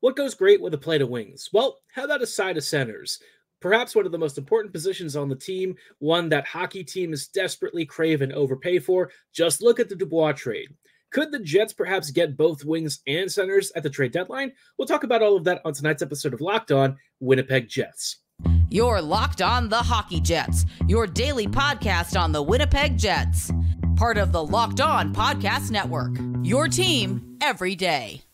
What goes great with a plate of wings? Well, how about a side of centers? Perhaps one of the most important positions on the team, one that hockey teams desperately crave and overpay for. Just look at the Dubois trade. Could the Jets perhaps get both wings and centers at the trade deadline? We'll talk about all of that on tonight's episode of Locked On Winnipeg Jets. You're Locked On the Hockey Jets, your daily podcast on the Winnipeg Jets. Part of the Locked On Podcast Network. Your team every day.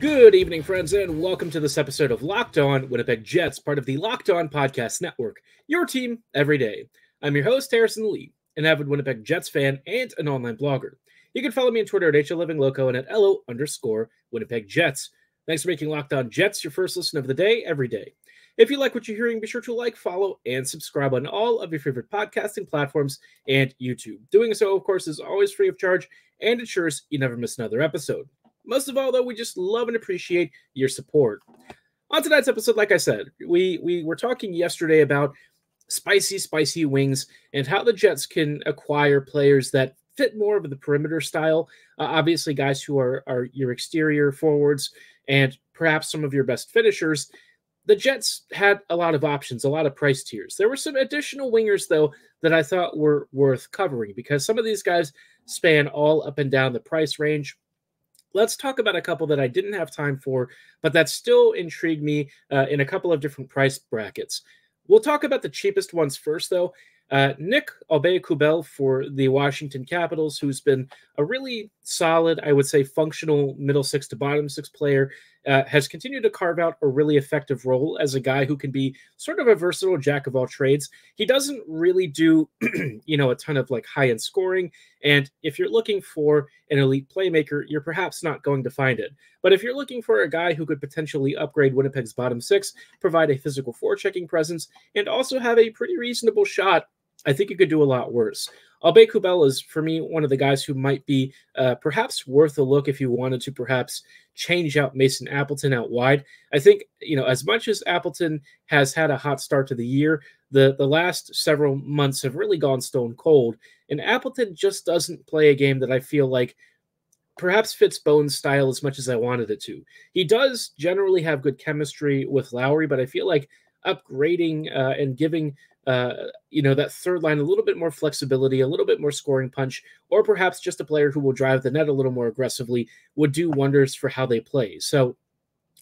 Good evening, friends, and welcome to this episode of Locked On Winnipeg Jets, part of the Locked On Podcast Network, your team every day. I'm your host, Harrison Lee, an avid Winnipeg Jets fan and an online blogger. You can follow me on Twitter at HLivingLoco and at LO underscore Winnipeg Jets. Thanks for making Locked On Jets your first listen of the day every day. If you like what you're hearing, be sure to like, follow, and subscribe on all of your favorite podcasting platforms and YouTube. Doing so, of course, is always free of charge and ensures you never miss another episode. Most of all, though, we just love and appreciate your support. On tonight's episode, like I said, we we were talking yesterday about spicy, spicy wings and how the Jets can acquire players that fit more of the perimeter style. Uh, obviously, guys who are are your exterior forwards and perhaps some of your best finishers. The Jets had a lot of options, a lot of price tiers. There were some additional wingers though that I thought were worth covering because some of these guys span all up and down the price range let's talk about a couple that I didn't have time for, but that still intrigued me uh, in a couple of different price brackets. We'll talk about the cheapest ones first, though. Uh, Nick Aube-Kubel for the Washington Capitals, who's been a really solid, I would say, functional middle six to bottom six player, uh, has continued to carve out a really effective role as a guy who can be sort of a versatile jack of all trades. He doesn't really do, you know, a ton of like high end scoring. And if you're looking for an elite playmaker, you're perhaps not going to find it. But if you're looking for a guy who could potentially upgrade Winnipeg's bottom six, provide a physical forechecking presence, and also have a pretty reasonable shot I think you could do a lot worse. Aube-Kubel is, for me, one of the guys who might be uh, perhaps worth a look if you wanted to perhaps change out Mason Appleton out wide. I think, you know, as much as Appleton has had a hot start to the year, the, the last several months have really gone stone cold. And Appleton just doesn't play a game that I feel like perhaps fits Bones' style as much as I wanted it to. He does generally have good chemistry with Lowry, but I feel like upgrading uh, and giving uh, you know, that third line a little bit more flexibility, a little bit more scoring punch, or perhaps just a player who will drive the net a little more aggressively would do wonders for how they play. So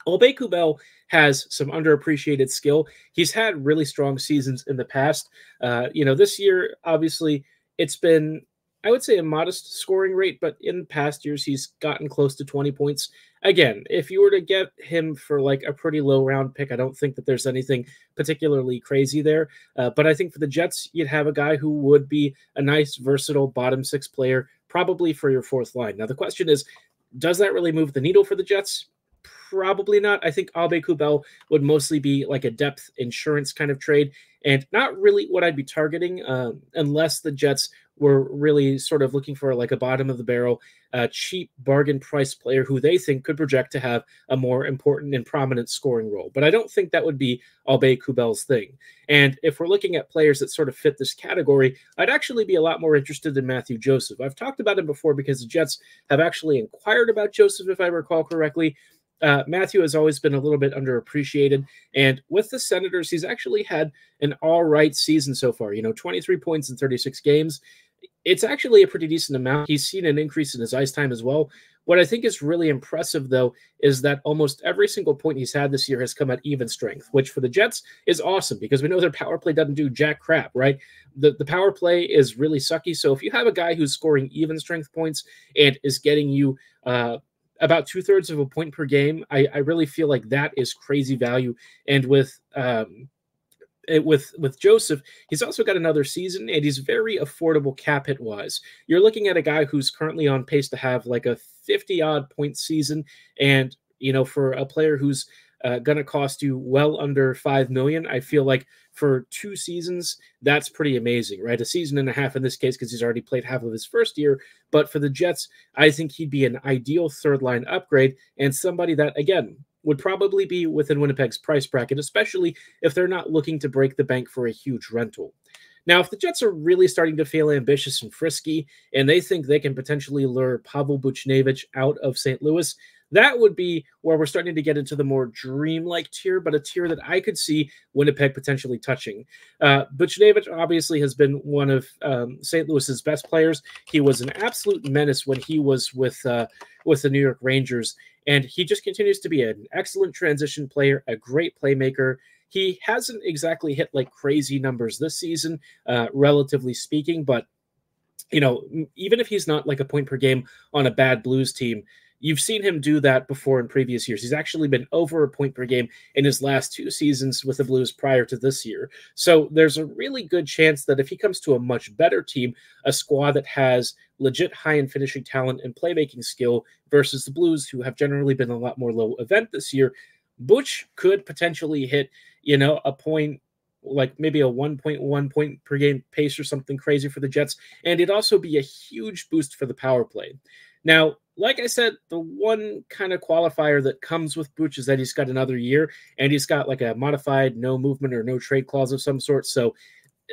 Aube-Kubel has some underappreciated skill. He's had really strong seasons in the past. Uh, you know, this year, obviously, it's been I would say a modest scoring rate, but in past years he's gotten close to 20 points. Again, if you were to get him for like a pretty low round pick, I don't think that there's anything particularly crazy there. Uh, but I think for the Jets, you'd have a guy who would be a nice, versatile bottom six player, probably for your fourth line. Now, the question is, does that really move the needle for the Jets? Probably not. I think Aube-Kubel would mostly be like a depth insurance kind of trade and not really what I'd be targeting um, unless the Jets were really sort of looking for like a bottom of the barrel, uh, cheap bargain price player who they think could project to have a more important and prominent scoring role. But I don't think that would be Aube-Kubel's thing. And if we're looking at players that sort of fit this category, I'd actually be a lot more interested in Mathieu Joseph. I've talked about him before because the Jets have actually inquired about Joseph, if I recall correctly. Uh, Mathieu has always been a little bit underappreciated. And with the Senators, he's actually had an all right season so far. You know, 23 points in 36 games it's actually a pretty decent amount. He's seen an increase in his ice time as well. What I think is really impressive, though, is that almost every single point he's had this year has come at even strength, which for the Jets is awesome because we know their power play doesn't do jack crap, right? The, the power play is really sucky. So if you have a guy who's scoring even strength points and is getting you uh, about two thirds of a point per game, I, I, really feel like that is crazy value. And with um, it, with with Joseph, he's also got another season, and he's very affordable cap hit wise. You're looking at a guy who's currently on pace to have like a 50 odd point season, and you know, for a player who's uh, going to cost you well under five million, I feel like for two seasons, that's pretty amazing, right? A season and a half in this case because he's already played half of his first year. But for the Jets, I think he'd be an ideal third line upgrade and somebody that again would probably be within Winnipeg's price bracket, especially if they're not looking to break the bank for a huge rental. Now, if the Jets are really starting to feel ambitious and frisky, and they think they can potentially lure Pavel Buchnevich out of St. Louis, that would be where we're starting to get into the more dreamlike tier, but a tier that I could see Winnipeg potentially touching. Uh, Buchnevich obviously has been one of um, St. Louis's best players. He was an absolute menace when he was with uh, with the New York Rangers, and he just continues to be an excellent transition player, a great playmaker. He hasn't exactly hit like crazy numbers this season, uh, relatively speaking, but you know, even if he's not like a point per game on a bad Blues team, you've seen him do that before in previous years. He's actually been over a point per game in his last two seasons with the Blues prior to this year. So there's a really good chance that if he comes to a much better team, a squad that has legit high end finishing talent and playmaking skill versus the Blues, who have generally been a lot more low event this year, Butch could potentially hit you know, a point like maybe a 1.1 point per game pace or something crazy for the Jets. And it'd also be a huge boost for the power play. Now, like I said, the one kind of qualifier that comes with Butch is that he's got another year and he's got like a modified no movement or no trade clause of some sort. So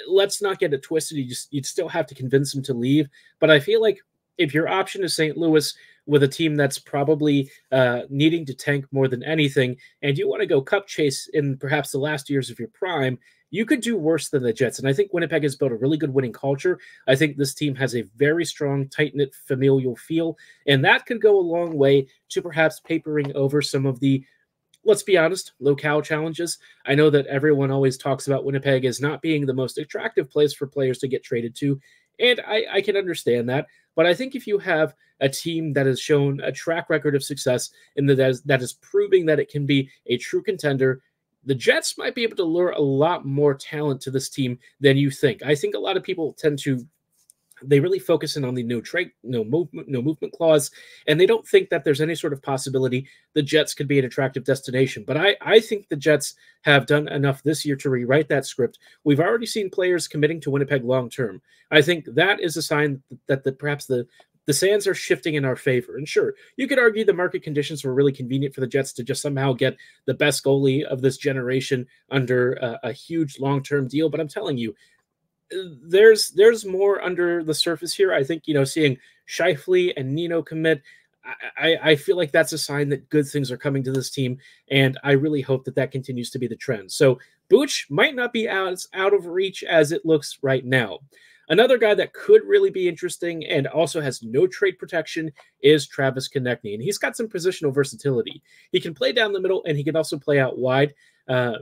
let's not get it twisted. You just you'd still have to convince him to leave. But I feel like if your option is St. Louis, with a team that's probably uh, needing to tank more than anything, and you want to go cup chase in perhaps the last years of your prime, you could do worse than the Jets. And I think Winnipeg has built a really good winning culture. I think this team has a very strong, tight knit familial feel, and that could go a long way to perhaps papering over some of the let's be honest, locale challenges. I know that everyone always talks about Winnipeg as not being the most attractive place for players to get traded to. And I, I can understand that. But I think if you have a team that has shown a track record of success and that is, that is proving that it can be a true contender, the Jets might be able to lure a lot more talent to this team than you think. I think a lot of people tend to they really focus in on the no trade, no movement, no movement clause, and they don't think that there's any sort of possibility the Jets could be an attractive destination. But I, I think the Jets have done enough this year to rewrite that script. We've already seen players committing to Winnipeg long term. I think that is a sign that, that perhaps the the sands are shifting in our favor. And sure, you could argue the market conditions were really convenient for the Jets to just somehow get the best goalie of this generation under a, a huge long term deal. But I'm telling you, there's there's more under the surface here. I think you know seeing Scheifele and Nino commit. I, I feel like that's a sign that good things are coming to this team, and I really hope that that continues to be the trend. So Booch might not be as out of reach as it looks right now. Another guy that could really be interesting and also has no trade protection is Travis Konecny, and he's got some positional versatility. He can play down the middle, and he can also play out wide. Uh,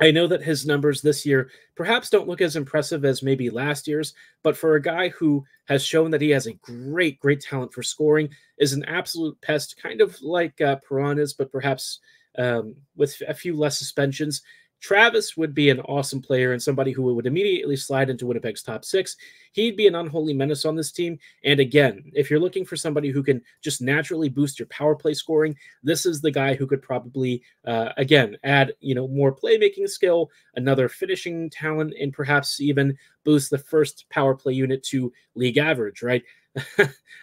I know that his numbers this year perhaps don't look as impressive as maybe last year's, but for a guy who has shown that he has a great, great talent for scoring, is an absolute pest, kind of like uh, Piranhas, but perhaps um, with a few less suspensions. Travis would be an awesome player and somebody who would immediately slide into Winnipeg's top six. He'd be an unholy menace on this team. And again, if you're looking for somebody who can just naturally boost your power play scoring, this is the guy who could probably, uh, again, add you know more playmaking skill, another finishing talent, and perhaps even boost the first power play unit to league average. Right?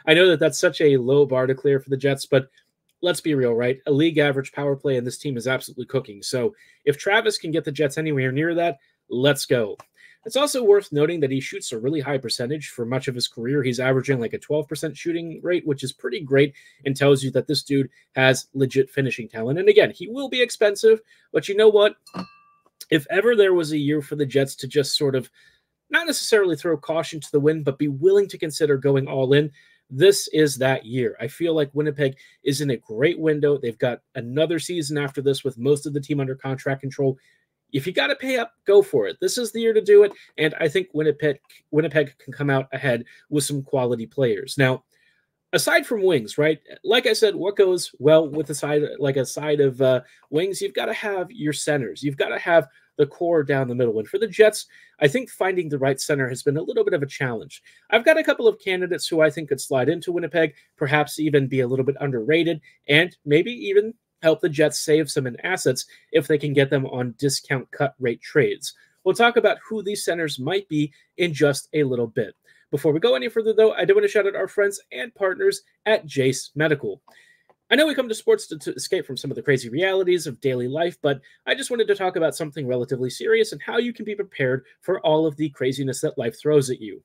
I know that that's such a low bar to clear for the Jets, but let's be real, right? A league average power play, and this team is absolutely cooking. So if Travis can get the Jets anywhere near that, let's go. It's also worth noting that he shoots a really high percentage for much of his career. He's averaging like a 12% shooting rate, which is pretty great and tells you that this dude has legit finishing talent. And again, he will be expensive, but you know what? If ever there was a year for the Jets to just sort of not necessarily throw caution to the wind, but be willing to consider going all in, this is that year. I feel like Winnipeg is in a great window. They've got another season after this with most of the team under contract control. If you got to pay up, go for it. This is the year to do it, and I think Winnipeg Winnipeg can come out ahead with some quality players. Now, aside from wings, right? Like I said, what goes well with a side like a side of uh, wings? You've got to have your centers. You've got to have the core down the middle. And for the Jets, I think finding the right center has been a little bit of a challenge. I've got a couple of candidates who I think could slide into Winnipeg, perhaps even be a little bit underrated, and maybe even help the Jets save some in assets if they can get them on discount cut rate trades. We'll talk about who these centers might be in just a little bit. Before we go any further, though, I do want to shout out our friends and partners at Jase Medical. I know we come to sports to, to, escape from some of the crazy realities of daily life, but I just wanted to talk about something relatively serious and how you can be prepared for all of the craziness that life throws at you.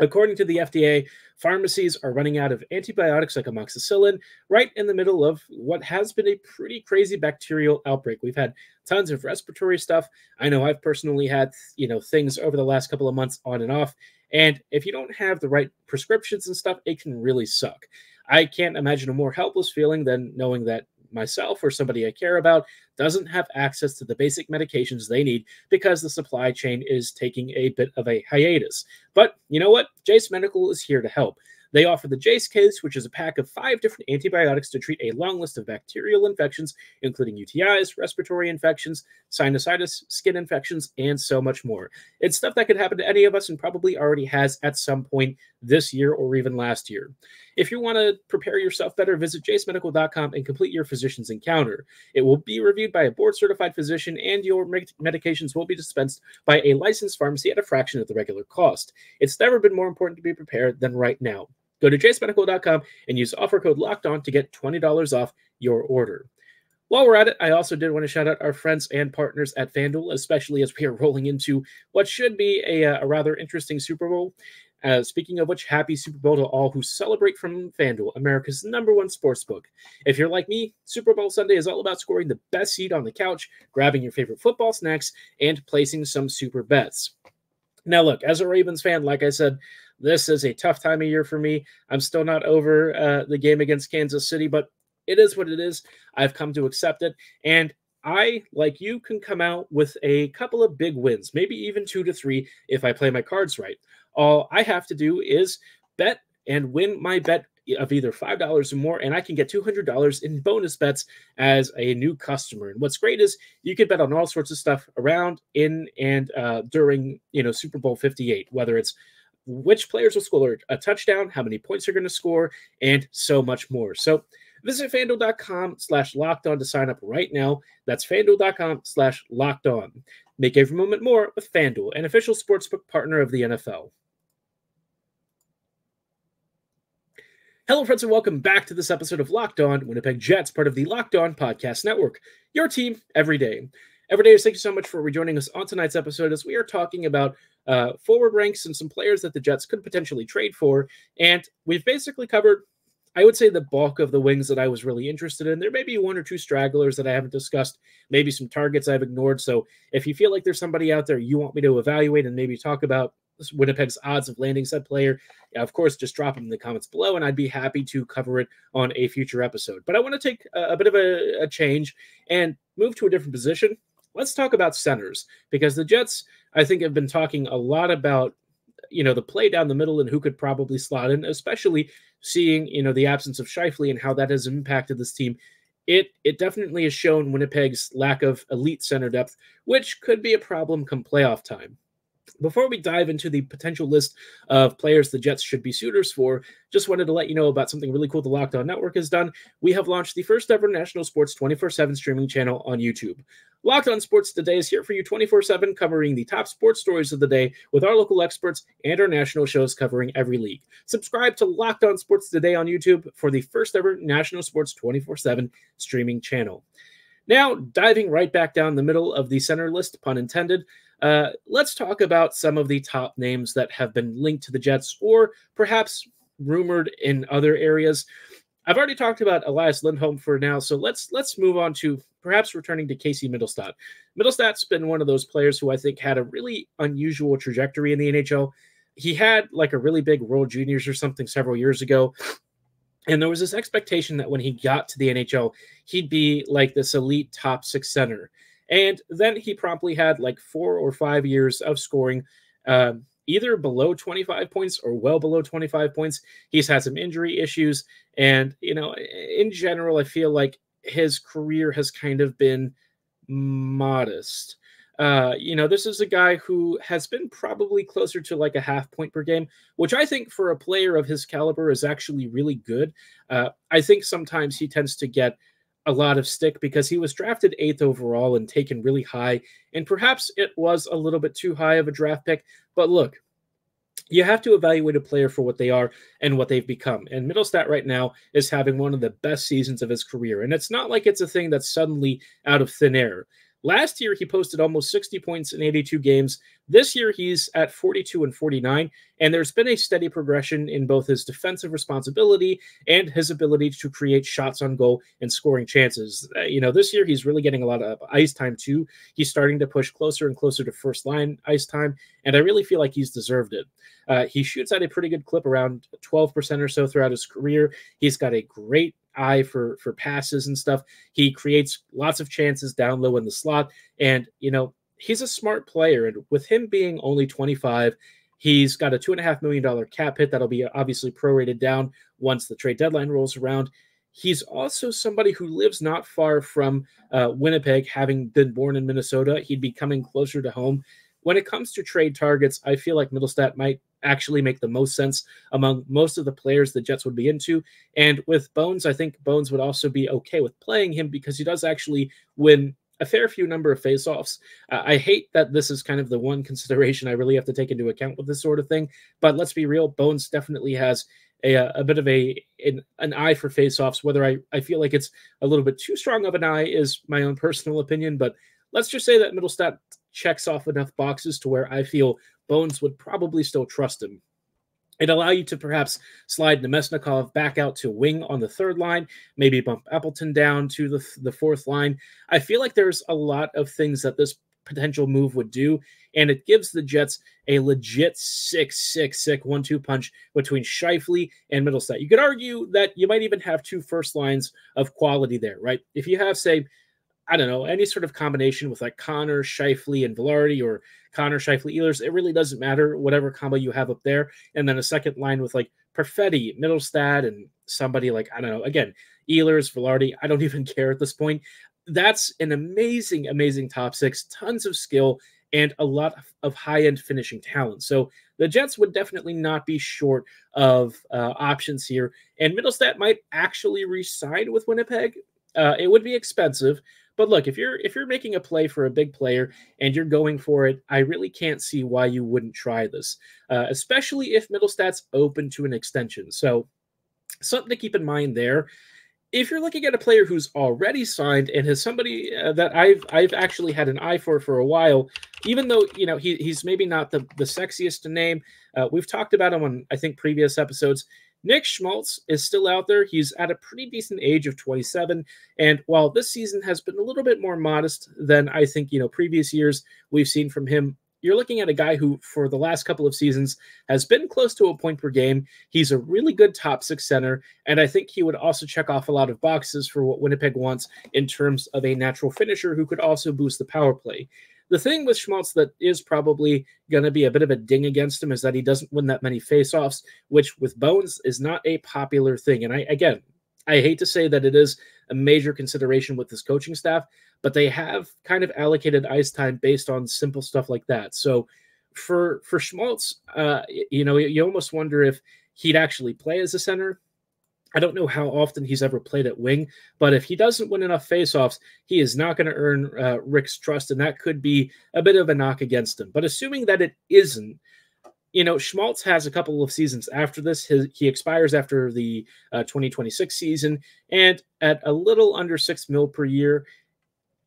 According to the FDA, pharmacies are running out of antibiotics like amoxicillin right in the middle of what has been a pretty crazy bacterial outbreak. We've had tons of respiratory stuff. I know I've personally had, you know, things over the last couple of months on and off. And if you don't have the right prescriptions and stuff, it can really suck. I can't imagine a more helpless feeling than knowing that myself or somebody I care about doesn't have access to the basic medications they need because the supply chain is taking a bit of a hiatus. But you know what? Jase Medical is here to help. They offer the Jase case, which is a pack of five different antibiotics to treat a long list of bacterial infections, including UTIs, respiratory infections, sinusitis, skin infections, and so much more. It's stuff that could happen to any of us and probably already has at some point this year or even last year. If you want to prepare yourself better, visit jasemedical.com and complete your physician's encounter. It will be reviewed by a board certified physician, and your medications will be dispensed by a licensed pharmacy at a fraction of the regular cost. It's never been more important to be prepared than right now. Go to jasemedical.com and use offer code locked on to get $20 off your order. While we're at it, I also did want to shout out our friends and partners at FanDuel, especially as we are rolling into what should be a, uh, a rather interesting Super Bowl. Uh, speaking of which, happy Super Bowl to all who celebrate from FanDuel, America's number one sports book. If you're like me, Super Bowl Sunday is all about scoring the best seat on the couch, grabbing your favorite football snacks, and placing some super bets. Now, look, as a Ravens fan, like I said, this is a tough time of year for me. I'm still not over uh, the game against Kansas City, but it is what it is. I've come to accept it. And I, like you, can come out with a couple of big wins, maybe even two to three if I play my cards right. All I have to do is bet and win my bet of either $5 or more, and I can get $200 in bonus bets as a new customer. And what's great is you can bet on all sorts of stuff around, in, and uh, during, you know, Super Bowl 58, whether it's which players will score a touchdown, how many points they're going to score, and so much more. So visit fanduel.com slash locked on to sign up right now. That's fanduel.com slash locked on. Make every moment more with FanDuel, an official sportsbook partner of the NFL. Hello, friends, and welcome back to this episode of Locked On Winnipeg Jets, part of the Locked On Podcast Network. Your team every day. Every day, thank you so much for rejoining us on tonight's episode as we are talking about uh, forward ranks and some players that the Jets could potentially trade for. And we've basically covered, I would say, the bulk of the wings that I was really interested in. There may be one or two stragglers that I haven't discussed, maybe some targets I've ignored. So if you feel like there's somebody out there you want me to evaluate and maybe talk about Winnipeg's odds of landing said player, of course, just drop them in the comments below, and I'd be happy to cover it on a future episode. But I want to take a, a bit of a, a change and move to a different position let's talk about centers because the Jets, I think, have been talking a lot about you know the play down the middle and who could probably slot in, especially seeing you know the absence of Scheifele and how that has impacted this team. It it definitely has shown Winnipeg's lack of elite center depth, which could be a problem come playoff time. Before we dive into the potential list of players the Jets should be suitors for, just wanted to let you know about something really cool the Locked On Network has done. We have launched the first ever national sports 24 7 streaming channel on YouTube. Locked On Sports Today is here for you 24 7, covering the top sports stories of the day with our local experts and our national shows covering every league. Subscribe to Locked On Sports Today on YouTube for the first ever national sports 24 7 streaming channel. Now, diving right back down the middle of the center list, pun intended, uh, let's talk about some of the top names that have been linked to the Jets or perhaps rumored in other areas. I've already talked about Elias Lindholm for now, so let's let's move on to perhaps returning to Casey Mittelstadt. Mittelstadt's been one of those players who I think had a really unusual trajectory in the NHL. He had like a really big World Juniors or something several years ago. And there was this expectation that when he got to the NHL, he'd be like this elite top six center. And then he promptly had like four or five years of scoring uh, either below 25 points or well below 25 points. He's had some injury issues. And, you know, in general, I feel like his career has kind of been modest. Uh, you know, this is a guy who has been probably closer to like a half point per game, which I think for a player of his caliber is actually really good. Uh, I think sometimes he tends to get a lot of stick because he was drafted eighth overall and taken really high. And perhaps it was a little bit too high of a draft pick. But look, you have to evaluate a player for what they are and what they've become. And Mittelstadt right now is having one of the best seasons of his career. And it's not like it's a thing that's suddenly out of thin air. Last year, he posted almost 60 points in 82 games. This year, he's at 42 and 49. And there's been a steady progression in both his defensive responsibility and his ability to create shots on goal and scoring chances. Uh, you know, this year, he's really getting a lot of ice time, too. He's starting to push closer and closer to first line ice time. And I really feel like he's deserved it. Uh, he shoots at a pretty good clip, around 12% or so throughout his career. He's got a great eye for for passes and stuff. He creates lots of chances down low in the slot, and you know he's a smart player. And with him being only 25, he's got a two and a half million dollar cap hit that'll be obviously prorated down once the trade deadline rolls around. He's also somebody who lives not far from uh, Winnipeg, having been born in Minnesota. He'd be coming closer to home. When it comes to trade targets, I feel like Mittelstadt might actually make the most sense among most of the players the Jets would be into. And with Bones, I think Bones would also be okay with playing him because he does actually win a fair few number of faceoffs. Uh, I hate that this is kind of the one consideration I really have to take into account with this sort of thing. But let's be real, Bones definitely has a, a bit of a an, an eye for faceoffs. Whether I, I feel like it's a little bit too strong of an eye is my own personal opinion, but let's just say that Mittelstadt checks off enough boxes to where I feel Bones would probably still trust him. It allow you to perhaps slide Namestnikov back out to wing on the third line, maybe bump Appleton down to the, the fourth line. I feel like there's a lot of things that this potential move would do, and it gives the Jets a legit six, six, six, one, two punch between Scheifele and Mittelstadt. You could argue that you might even have two first lines of quality there, right? If you have, say, I don't know, any sort of combination with like Connor, Scheifele, and Vilardi, or Connor, Scheifele, Ehlers, it really doesn't matter, whatever combo you have up there. And then a second line with like Perfetti, Mittelstadt, and somebody like, I don't know, again, Ehlers, Vilardi, I don't even care at this point. That's an amazing, amazing top six, tons of skill, and a lot of high end finishing talent. So the Jets would definitely not be short of uh, options here. And Mittelstadt might actually resign with Winnipeg. Uh, it would be expensive, but look, if you're if you're making a play for a big player and you're going for it, I really can't see why you wouldn't try this, uh, especially if Mittelstadt's open to an extension. So something to keep in mind there. If you're looking at a player who's already signed and has somebody uh, that I've I've actually had an eye for for a while, even though you know he, he's maybe not the the sexiest to name, uh, we've talked about him on I think previous episodes. Nick Schmaltz is still out there. He's at a pretty decent age of 27. And while this season has been a little bit more modest than I think, you know, previous years we've seen from him, you're looking at a guy who, for the last couple of seasons, has been close to a point per game. He's a really good top six center. And I think he would also check off a lot of boxes for what Winnipeg wants in terms of a natural finisher who could also boost the power play. The thing with Schmaltz that is probably going to be a bit of a ding against him is that he doesn't win that many faceoffs, which with Bones is not a popular thing. And I, again, I hate to say that it is a major consideration with this coaching staff, but they have kind of allocated ice time based on simple stuff like that. So for for Schmaltz, uh, you know, you almost wonder if he'd actually play as a center I don't know how often he's ever played at wing, but if he doesn't win enough faceoffs, he is not going to earn uh, Rick's trust, and that could be a bit of a knock against him. But assuming that it isn't, you know, Schmaltz has a couple of seasons after this. His, he expires after the uh, 2026 season, and at a little under six mil per year,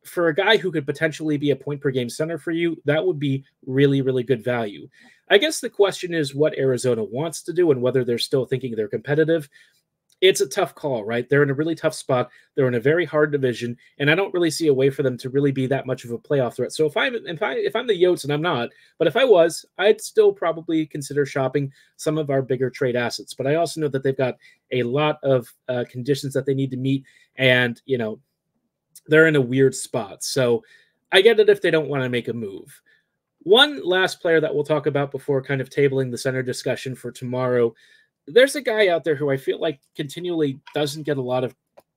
for a guy who could potentially be a point per game center for you, that would be really, really good value. I guess the question is what Arizona wants to do and whether they're still thinking they're competitive it's a tough call, right? They're in a really tough spot. They're in a very hard division, and I don't really see a way for them to really be that much of a playoff threat. So if I'm if I if I'm the Yotes, and I'm not, but if I was, I'd still probably consider shopping some of our bigger trade assets. But I also know that they've got a lot of uh, conditions that they need to meet, and you know they're in a weird spot. So I get it if they don't want to make a move. One last player that we'll talk about before kind of tabling the center discussion for tomorrow there's a guy out there who I feel like continually doesn't get a lot of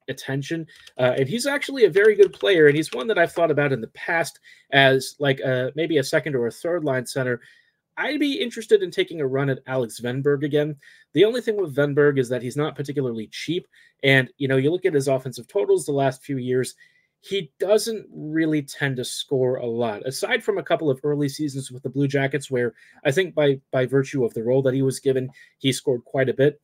attention, uh, and he's actually a very good player, and he's one that I've thought about in the past as like a, maybe a second or a third line center. I'd be interested in taking a run at Alex Wennberg again. The only thing with Wennberg is that he's not particularly cheap, and you know you look at his offensive totals the last few years. He doesn't really tend to score a lot aside from a couple of early seasons with the blue jackets where i think by by virtue of the role that he was given he scored quite a bit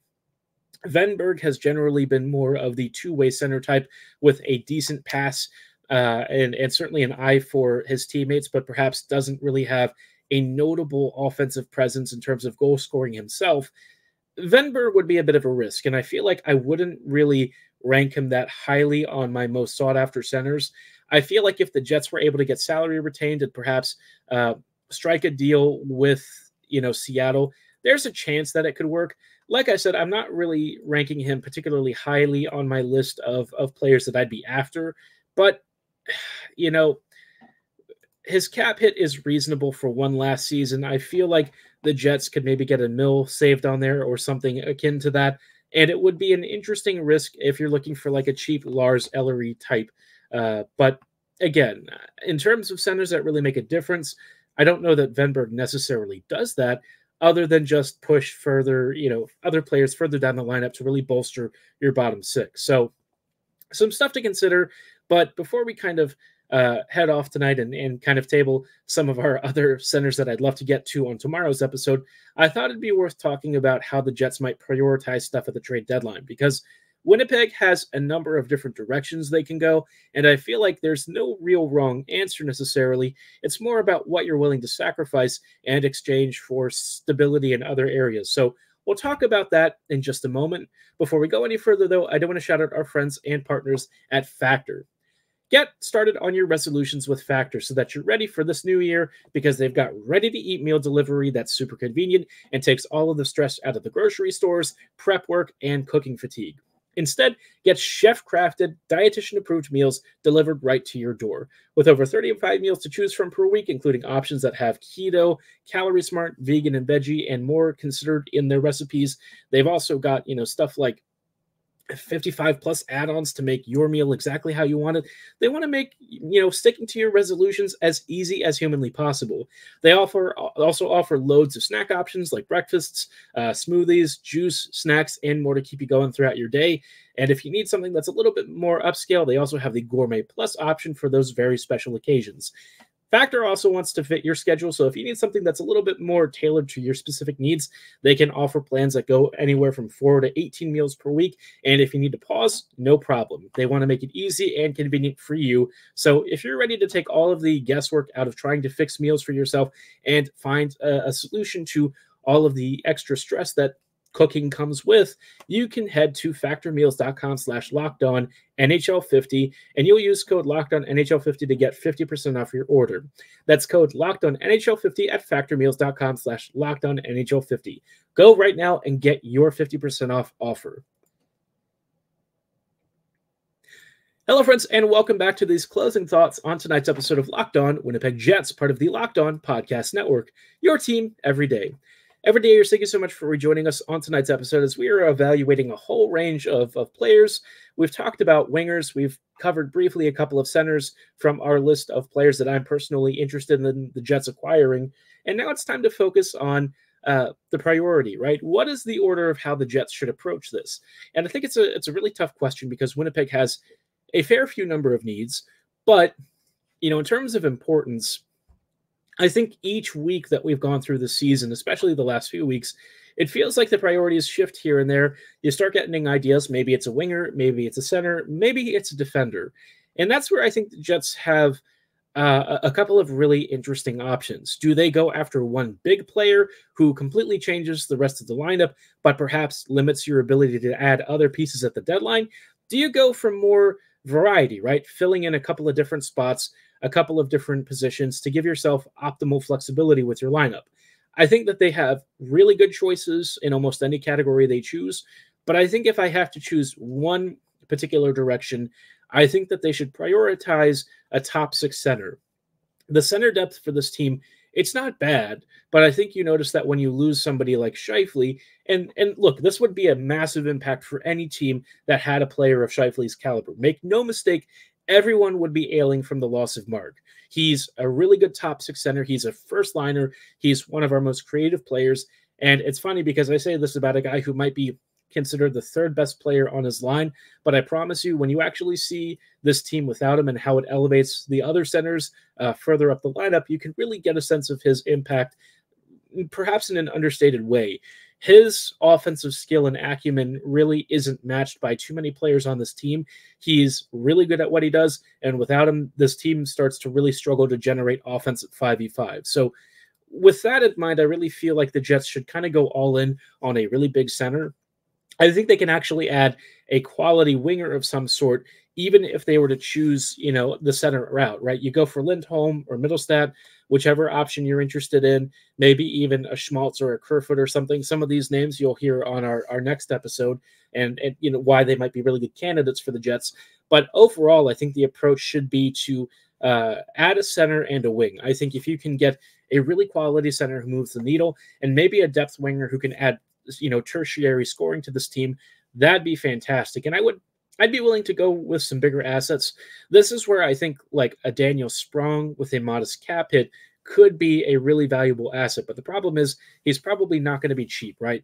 Wennberg has generally been more of the two-way center type with a decent pass uh, and and certainly an eye for his teammates, but perhaps doesn't really have a notable offensive presence in terms of goal scoring himself. Wennberg would be a bit of a risk, and I feel like I wouldn't really rank him that highly on my most sought after centers. I feel like if the Jets were able to get salary retained and perhaps uh, strike a deal with you know Seattle, there's a chance that it could work. Like I said, I'm not really ranking him particularly highly on my list of of players that I'd be after, but you know, his cap hit is reasonable for one last season. I feel like the Jets could maybe get a mill saved on there or something akin to that. And it would be an interesting risk if you're looking for like a cheap Lars Eller type. Uh, but again, in terms of centers that really make a difference, I don't know that Wennberg necessarily does that, other than just push further, you know, other players further down the lineup to really bolster your bottom six. So, some stuff to consider. But before we kind of uh, head off tonight and, and kind of table some of our other centers that I'd love to get to on tomorrow's episode, I thought it'd be worth talking about how the Jets might prioritize stuff at the trade deadline because Winnipeg has a number of different directions they can go, and I feel like there's no real wrong answer necessarily. It's more about what you're willing to sacrifice and exchange for stability in other areas. So we'll talk about that in just a moment. Before we go any further, though, I do want to shout out our friends and partners at Factor. Get started on your resolutions with Factor so that you're ready for this new year because they've got ready to eat meal delivery that's super convenient and takes all of the stress out of the grocery stores, prep work, and cooking fatigue. Instead, get chef crafted, dietitian approved meals delivered right to your door. With over 35 meals to choose from per week, including options that have keto, calorie smart, vegan, and veggie, and more considered in their recipes, they've also got, you know, stuff like 55 plus add-ons to make your meal exactly how you want it. They want to make, you know, sticking to your resolutions as easy as humanly possible. They offer also offer loads of snack options like breakfasts, uh, smoothies, juice, snacks, and more to keep you going throughout your day. And if you need something that's a little bit more upscale, they also have the Gourmet Plus option for those very special occasions. Factor also wants to fit your schedule. So if you need something that's a little bit more tailored to your specific needs, they can offer plans that go anywhere from four to 18 meals per week. And if you need to pause, no problem. They want to make it easy and convenient for you. So if you're ready to take all of the guesswork out of trying to fix meals for yourself and find a, a solution to all of the extra stress that cooking comes with, you can head to factormeals.com slash locked on NHL50 and you'll use code locked on NHL50 to get 50% off your order. That's code locked on NHL50 at factormeals.com slash locked on NHL50. Go right now and get your 50% off offer. Hello, friends, and welcome back to these closing thoughts on tonight's episode of Locked On Winnipeg Jets, part of the Locked On Podcast Network, your team every day. Every day, thank you so much for rejoining us on tonight's episode as we are evaluating a whole range of, of players. We've talked about wingers. We've covered briefly a couple of centers from our list of players that I'm personally interested in the Jets acquiring. And now it's time to focus on uh, the priority, right? What is the order of how the Jets should approach this? And I think it's a it's a really tough question because Winnipeg has a fair few number of needs, but you know, in terms of importance, I think each week that we've gone through the season, especially the last few weeks, it feels like the priorities shift here and there. You start getting ideas. Maybe it's a winger, maybe it's a center, maybe it's a defender. And that's where I think the Jets have uh, a couple of really interesting options. Do they go after one big player who completely changes the rest of the lineup, but perhaps limits your ability to add other pieces at the deadline? Do you go for more variety, right? Filling in a couple of different spots a couple of different positions to give yourself optimal flexibility with your lineup. I think that they have really good choices in almost any category they choose. But I think if I have to choose one particular direction, I think that they should prioritize a top six center. The center depth for this team, it's not bad, but I think you notice that when you lose somebody like Scheifele, and and look, this would be a massive impact for any team that had a player of Scheifele's caliber. Make no mistake, everyone would be ailing from the loss of Mark. He's a really good top six center. He's a first liner. He's one of our most creative players. And it's funny because I say this about a guy who might be considered the third best player on his line. But I promise you, when you actually see this team without him and how it elevates the other centers uh, further up the lineup, you can really get a sense of his impact, perhaps in an understated way. His offensive skill and acumen really isn't matched by too many players on this team. He's really good at what he does, and without him, this team starts to really struggle to generate offense at 5v5. So, with that in mind, I really feel like the Jets should kind of go all in on a really big center. I think they can actually add a quality winger of some sort, even if they were to choose, you know, the center route, right? You go for Lindholm or Mittelstadt, whichever option you're interested in, maybe even a Schmaltz or a Kerfoot or something. Some of these names you'll hear on our, our next episode and, and, you know, why they might be really good candidates for the Jets. But overall, I think the approach should be to uh, add a center and a wing. I think if you can get a really quality center who moves the needle, and maybe a depth winger who can add, you know, tertiary scoring to this team, that'd be fantastic. And I would, I'd be willing to go with some bigger assets. This is where I think like a Daniel Sprong with a modest cap hit could be a really valuable asset. But the problem is he's probably not going to be cheap, right?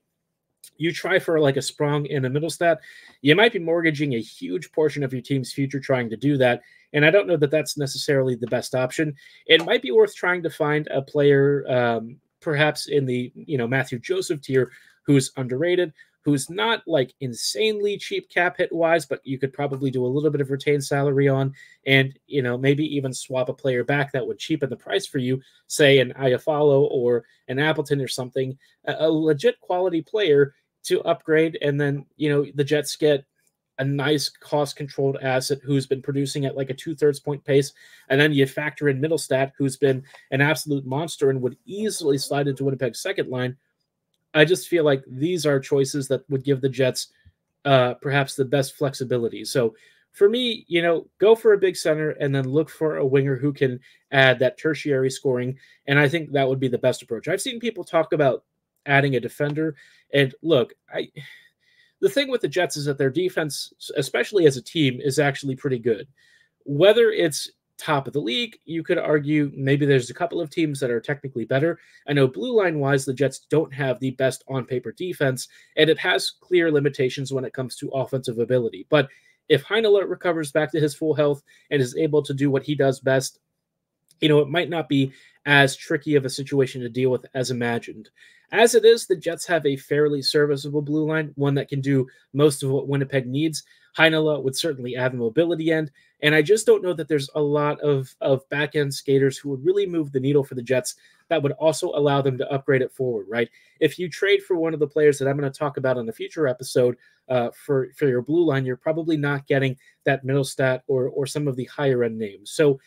you try for like a Sprong in a Mittelstadt, you might be mortgaging a huge portion of your team's future trying to do that. And I don't know that that's necessarily the best option. It might be worth trying to find a player, um, perhaps in the you know Mathieu Joseph tier, who's underrated, who's not like insanely cheap cap hit wise, but you could probably do a little bit of retained salary on, and you know maybe even swap a player back that would cheapen the price for you, say an Iafallo or an Appleton or something, a, a legit quality player to upgrade, and then you know the Jets get a nice cost controlled asset who's been producing at like a two thirds point pace. And then you factor in Mittelstadt, who's been an absolute monster and would easily slide into Winnipeg's second line. I just feel like these are choices that would give the Jets uh, perhaps the best flexibility. So for me, you know, go for a big center and then look for a winger who can add that tertiary scoring. And I think that would be the best approach. I've seen people talk about adding a defender. And look, I the thing with the Jets is that their defense, especially as a team, is actually pretty good. Whether it's top of the league, you could argue maybe there's a couple of teams that are technically better. I know blue line wise, the Jets don't have the best on paper defense, and it has clear limitations when it comes to offensive ability. But if Heinola recovers back to his full health and is able to do what he does best, you know, it might not be as tricky of a situation to deal with as imagined. As it is, the Jets have a fairly serviceable blue line, one that can do most of what Winnipeg needs. Heinola would certainly add the mobility end, and I just don't know that there's a lot of, of back end skaters who would really move the needle for the Jets that would also allow them to upgrade it forward, right? If you trade for one of the players that I'm going to talk about in a future episode uh, for, for your blue line, you're probably not getting that Mittelstadt or, or some of the higher end names. So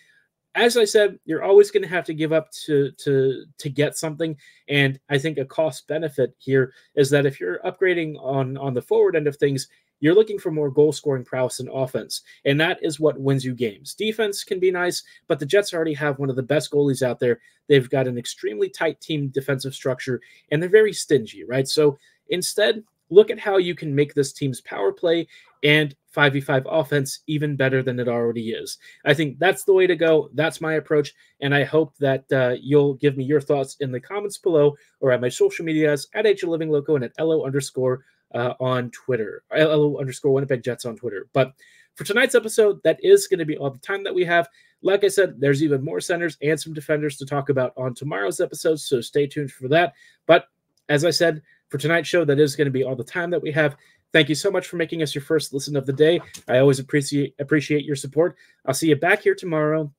as I said, you're always going to have to give up to to to get something, and I think a cost benefit here is that if you're upgrading on on the forward end of things, you're looking for more goal scoring prowess in offense, and that is what wins you games. Defense can be nice, but the Jets already have one of the best goalies out there. They've got an extremely tight team defensive structure, and they're very stingy, right? So instead, look at how you can make this team's power play and 5v5 offense even better than it already is. I think that's the way to go. That's my approach. And I hope that uh, you'll give me your thoughts in the comments below or at my social medias at H Living Loco and at LO underscore uh, on Twitter, LO underscore Winnipeg Jets on Twitter. But for tonight's episode, that is going to be all the time that we have. Like I said, there's even more centers and some defenders to talk about on tomorrow's episode. So stay tuned for that. But as I said, for tonight's show, that is going to be all the time that we have. Thank you so much for making us your first listen of the day. I always appreciate appreciate your support. I'll see you back here tomorrow.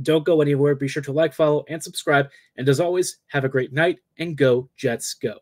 Don't go anywhere. Be sure to like, follow, and subscribe. And as always, have a great night and go Jets go.